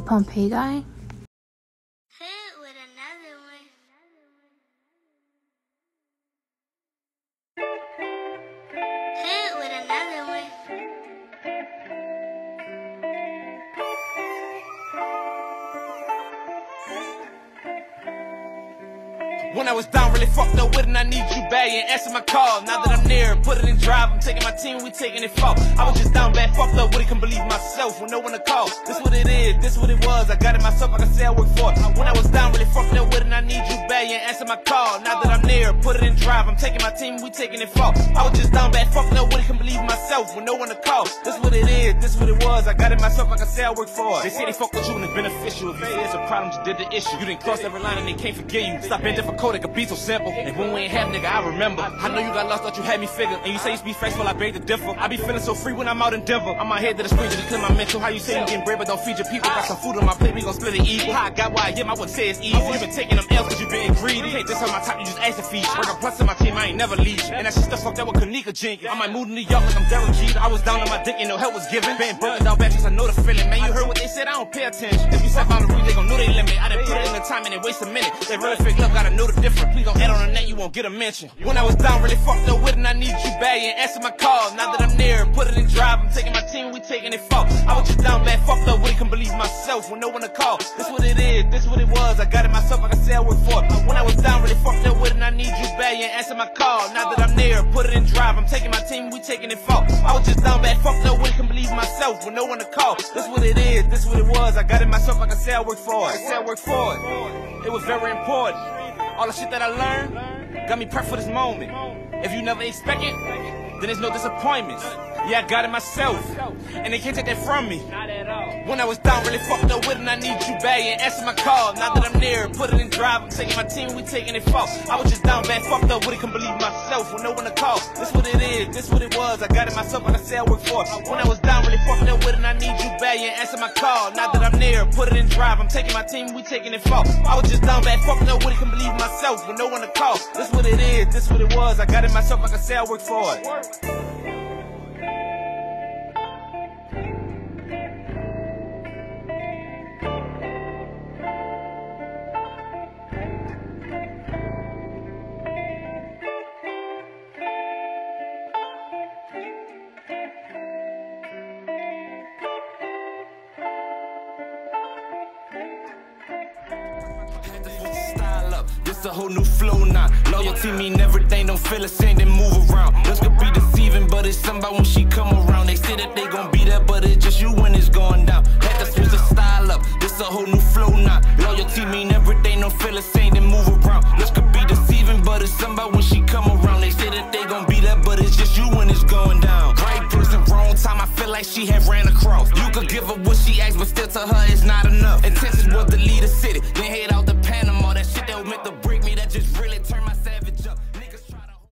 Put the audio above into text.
Pompeii guy? When I was down, really fucked up with it, and I need you bad. You answer my call. Now that I'm near, put it in drive. I'm taking my team, we taking it far. I was just down bad, fucked up with it, can believe myself with no one to call. This what it is, this what it was. I got it myself, I can say I work for it. When I was down, really fucked up with it, and I need you You ain't answer my call. Now that I'm near, put it in drive. I'm taking my team, we taking it far. I was just down bad, with it, can believe myself with no one to call. This what it is, this what it was. I got it myself, I can say I work for it. They say they fuck with you and it's beneficial. If you it's a problem, just did the issue. You didn't cross every line and they can't forgive you. Stop being difficult, it could be so simple. And when we ain't have nigga, I remember. I know you got lost, thought you had me figured. And you say you be faithful, I beg to differ. I be feeling so free when I'm out in Denver. I'm my head to the just to clear my mental. How you say you getting brave, but don't feed your people? Got some food on my plate, we gon' split it equal. How I got why I get, I wouldn't say it's easy. You been taking them L's cause you been greedy. Hey, this on my top, you just ask to feed. Working plus in my team, I ain't never leave. You. And that shit stuff fucked up with Kanika Jenkins. I might move to New York like I'm Derek Jeter. I was down on my dick and no help was given. Been broken down back since I know the feeling. Man, you heard what they said, I don't pay attention. If you step out the they gon' know they limit. I done put it in the time and they waste a minute. They really fake love, gotta know the difference. Please don't add on the net, you won't get a mention. When I was down, really fucked up with and I need you bad. Ain't answer my call. Now that I'm near, put it in drive. I'm taking my team, we taking it far. I was just down bad, fucked up with it, can believe myself with no one to call. This what it is, this what it was. I got it myself, like I can say I work for it. When I was down, really fucked up with it, and I need you bad. You answer my call. Now that I'm near, put it in drive. I'm taking my team, we taking it far. I was just down bad, fucked up with it, can believe myself with no one to call. This what it is, this what it was. I got it myself, I can say I work for it. I say I work for it. It was very important. All the shit that I learned got me prepped for this moment. If you never expect it, then there's no disappointments. Yeah, I got it myself, and they can't take that from me. When I was down, really fucked up with it, and I need you bad. Ain't answer my call. Now that I'm near, put it in drive. I'm taking my team, we taking it far. I was just down bad, fucked up can believe myself with no one to call. This what it is, this what it was. I got it myself, I can say I work for. When I was down, really fucked up with it, and I need you bad. Ain't answer my call. Now that I'm near, put it in drive. I'm taking my team, we taking it far. I was just down bad, fucked up can believe myself with no one to call. This what it is, this what it was. I got it myself, I can say I work for it. This a whole new flow now. Loyalty mean everything, don't feel the same, then move around. This could be deceiving, but it's somebody when she come around. They say that they gon' be there, but it's just you when it's going down. Had to switch the style up. This a whole new flow now. Loyalty mean everything, don't feel the same, then move around. This could be deceiving, but it's somebody when she come around. They say that they gon' be there, but it's just you when it's going down. Right person, wrong time. I feel like she had ran across. You could give her what she asked, but still to her it's not enough. Intentions